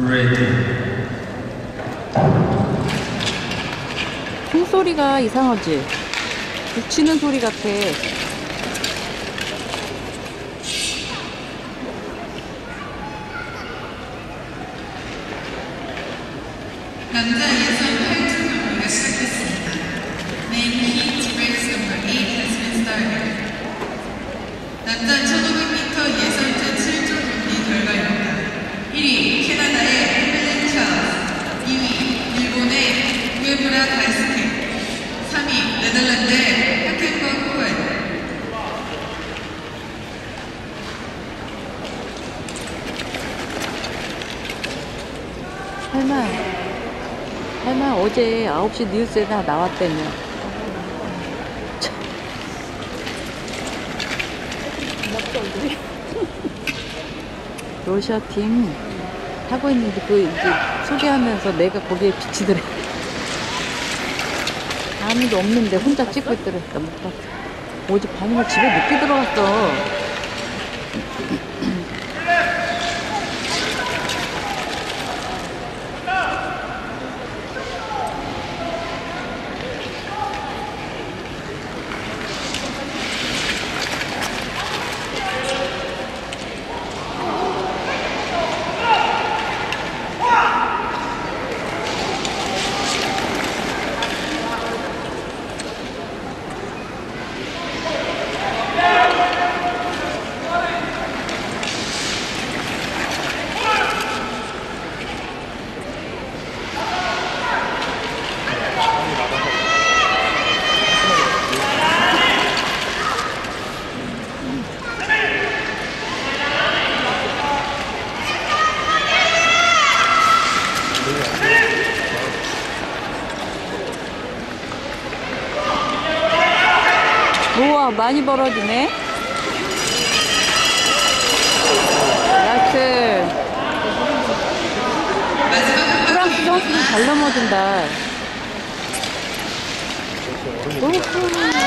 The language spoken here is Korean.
ready. 총소리가 이상하지? 북치는 소리 같아. 남자 예선 8주 경기가 시작했습니다. Number 8 할마, 할마 어제 9시 뉴스에 다 나왔다며. 참. 러시아 팀 하고 있는데 그 이제 소개하면서 내가 거기에 비치더래. 아무도 없는데 혼자 찍고 있더래. 나못 봤어. 어제 밤에 집에 늦게 들어갔어. 우와 많이 벌어지네. 나이스 프랑스 선수는 잘 넘어진다. 우후.